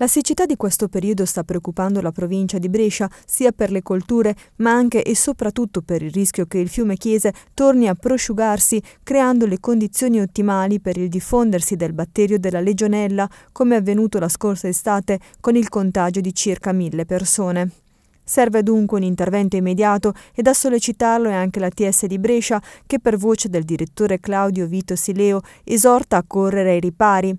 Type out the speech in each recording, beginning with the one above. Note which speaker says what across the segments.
Speaker 1: La siccità di questo periodo sta preoccupando la provincia di Brescia sia per le colture ma anche e soprattutto per il rischio che il fiume Chiese torni a prosciugarsi creando le condizioni ottimali per il diffondersi del batterio della legionella come è avvenuto la scorsa estate con il contagio di circa mille persone. Serve dunque un intervento immediato e da sollecitarlo è anche la TS di Brescia che per voce del direttore Claudio Vito Sileo esorta a correre ai ripari.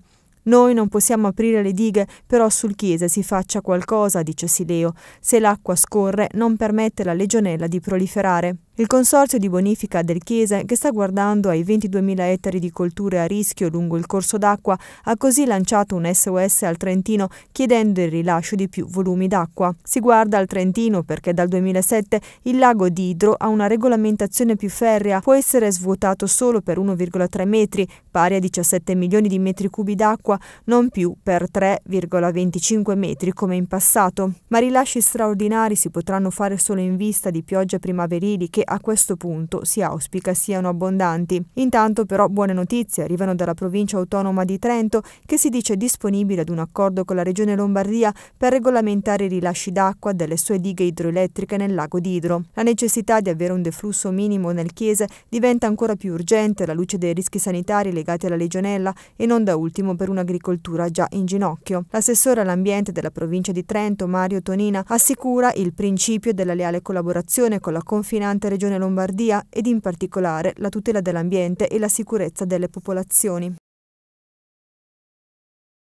Speaker 1: Noi non possiamo aprire le dighe, però sul Chiese si faccia qualcosa, dice Sileo. Se l'acqua scorre non permette alla legionella di proliferare. Il consorzio di bonifica del Chiese, che sta guardando ai 22.000 ettari di colture a rischio lungo il corso d'acqua, ha così lanciato un SOS al Trentino chiedendo il rilascio di più volumi d'acqua. Si guarda al Trentino perché dal 2007 il lago di Idro ha una regolamentazione più ferrea, può essere svuotato solo per 1,3 metri, pari a 17 milioni di metri cubi d'acqua, non più per 3,25 metri come in passato. Ma rilasci straordinari si potranno fare solo in vista di piogge primaverili che a questo punto si auspica siano abbondanti. Intanto però buone notizie arrivano dalla provincia autonoma di Trento che si dice disponibile ad un accordo con la regione Lombardia per regolamentare i rilasci d'acqua delle sue dighe idroelettriche nel lago d'Idro. La necessità di avere un deflusso minimo nel Chiese diventa ancora più urgente alla luce dei rischi sanitari legati alla legionella e non da ultimo per un'agricoltura già in ginocchio. L'assessore all'ambiente della provincia di Trento, Mario Tonina, assicura il principio della leale collaborazione con la confinante regione Lombardia ed in particolare la tutela dell'ambiente e la sicurezza delle popolazioni.